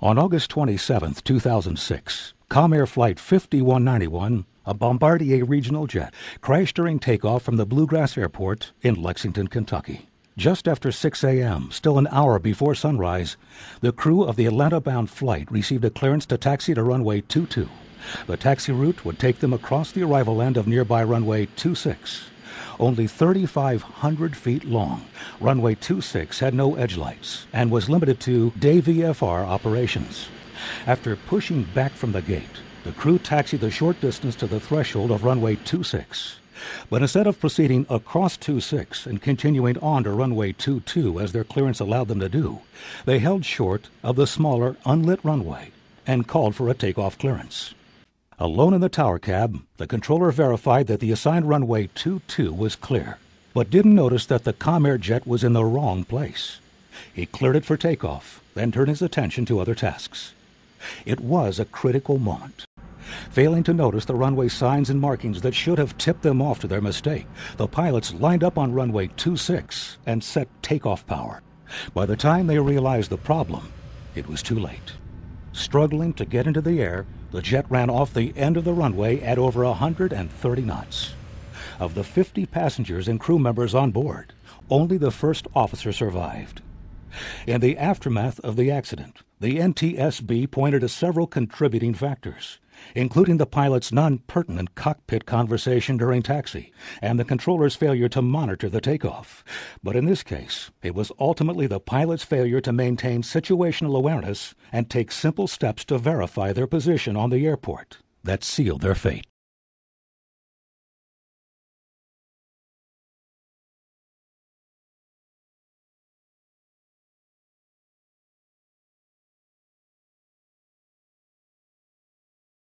On August 27, 2006, Comair Flight 5191, a Bombardier regional jet, crashed during takeoff from the Bluegrass Airport in Lexington, Kentucky. Just after 6 a.m., still an hour before sunrise, the crew of the Atlanta bound flight received a clearance to taxi to runway 22. The taxi route would take them across the arrival end of nearby runway 26. Only 3,500 feet long, runway 26 had no edge lights and was limited to day VFR operations. After pushing back from the gate, the crew taxied the short distance to the threshold of runway 26. But instead of proceeding across 26 and continuing on to runway 22 as their clearance allowed them to do, they held short of the smaller, unlit runway and called for a takeoff clearance. Alone in the tower cab, the controller verified that the assigned runway 22 was clear, but didn't notice that the Comair jet was in the wrong place. He cleared it for takeoff, then turned his attention to other tasks. It was a critical moment. Failing to notice the runway signs and markings that should have tipped them off to their mistake, the pilots lined up on runway 26 and set takeoff power. By the time they realized the problem, it was too late. Struggling to get into the air, the jet ran off the end of the runway at over 130 knots. Of the 50 passengers and crew members on board, only the first officer survived. In the aftermath of the accident, the NTSB pointed to several contributing factors, including the pilot's non pertinent cockpit conversation during taxi and the controller's failure to monitor the takeoff. But in this case, it was ultimately the pilot's failure to maintain situational awareness and take simple steps to verify their position on the airport that sealed their fate.